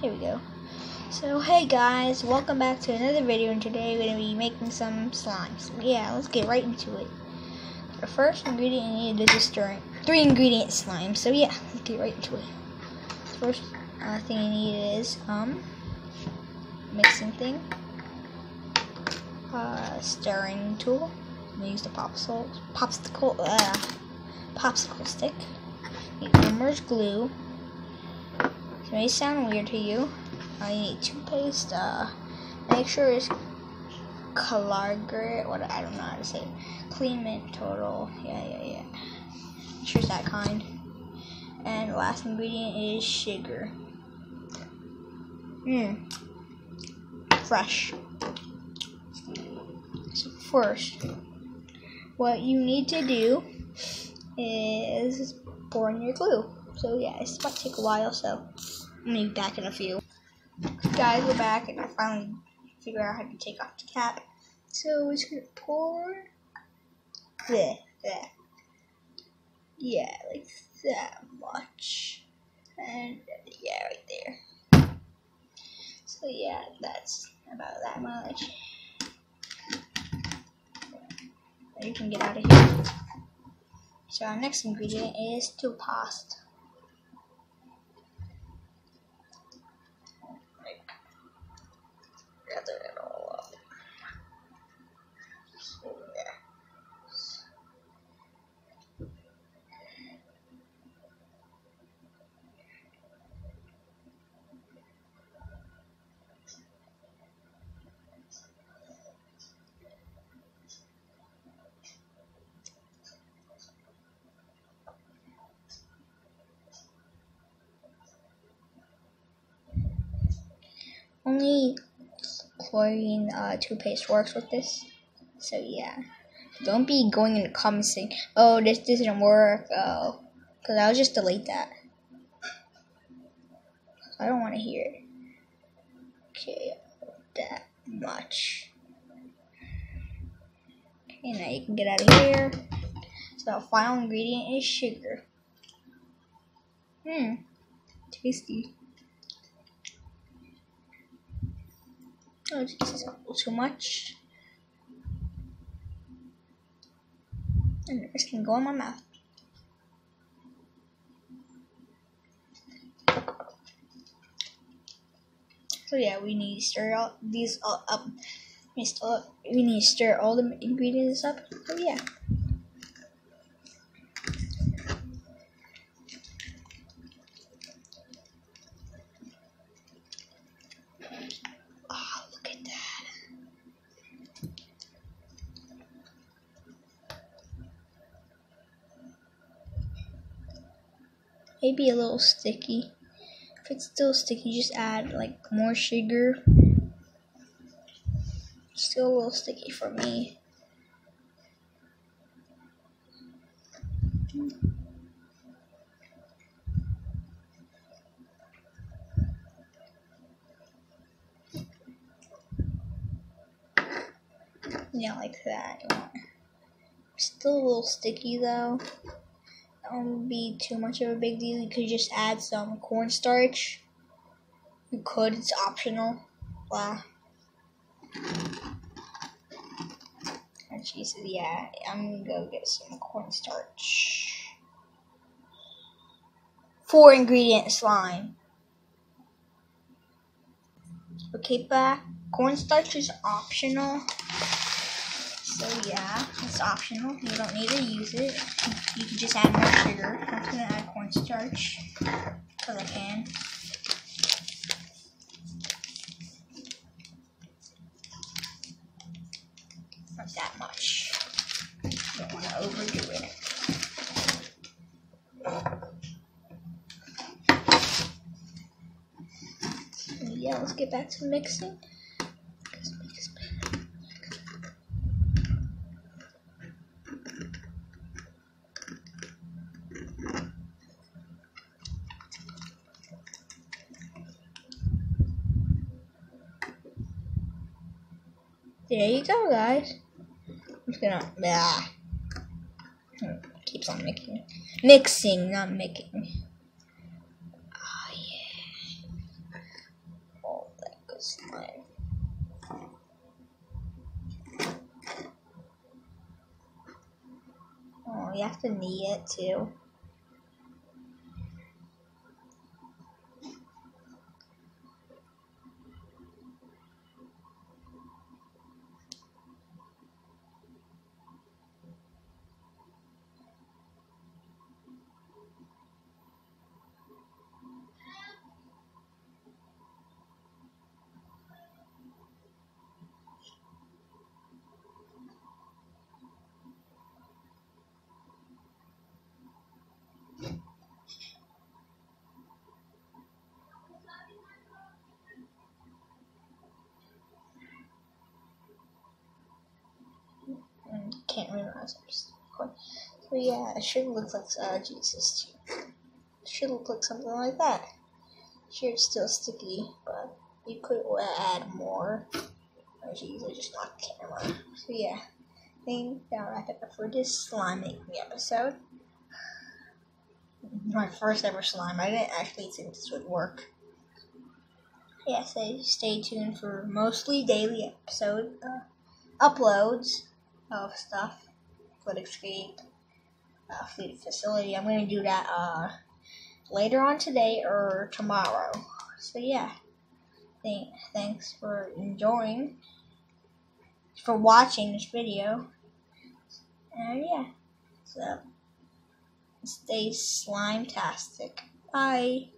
Here we go. So hey guys, welcome back to another video and today we're going to be making some slimes. Yeah, let's get right into it. The first ingredient you need is a stirring, three ingredient slime. So yeah, let's get right into it. First uh, thing you need is um mixing thing, uh, stirring tool. I'm use the popsicle, popsicle, uh, popsicle stick. Need glue. It may sound weird to you. I need toothpaste. Uh, make sure it's Color What I don't know how to say. Clean mint total. Yeah, yeah, yeah. Make sure it's that kind. And last ingredient is sugar. Mmm. Fresh. So first, what you need to do is pour in your glue. So yeah, it's might take a while, so Be back in a few. Guys, we're back and I finally figured out how to take off the cap. So we're just gonna pour there, there. Yeah, like that much. And yeah, right there. So yeah, that's about that much. you can get out of here. So our next ingredient is toothpaste. Only chlorine uh, toothpaste works with this. So yeah, don't be going in the comments saying, "Oh, this, didn't work," oh, because I'll just delete that. I don't want to hear it. Okay, that much. Okay, now you can get out of here. So the final ingredient is sugar. Hmm, tasty. Oh, this is too much. And this can go in my mouth. So yeah, we need to stir all these all up. We need to stir all the ingredients up. So yeah. Maybe a little sticky. If it's still sticky, just add like more sugar. Still a little sticky for me. Yeah, like that. Still a little sticky though um, be too much of a big deal. You could just add some cornstarch. You could, it's optional. Wow. And she said, yeah, I'm gonna go get some cornstarch. Four ingredient slime. Okay, back. Cornstarch is optional. So yeah, optional. You don't need to use it. You can just add more sugar. I'm just gonna add cornstarch because I can. Not that much. Don't want to overdo it. yeah, let's get back to mixing. There you go, guys. I'm just gonna. Blah. Keeps on making. Mixing, not making. Oh, yeah. All that good slime. Oh, you have to knead it too. So yeah, it should look like uh, Jesus too. It should look like something like that. Sure, it's still sticky, but you could add more. Jeez, I just the camera. So yeah, I think that'll wrap it up for this slime making episode. My first ever slime. I didn't actually think this would work. Yeah, so stay tuned for mostly daily episode uh, uploads of stuff. Foot Escape, uh, Flee the Facility. I'm going to do that uh, later on today or tomorrow. So yeah, Thank, thanks for enjoying, for watching this video. And yeah, so stay slime-tastic. Bye.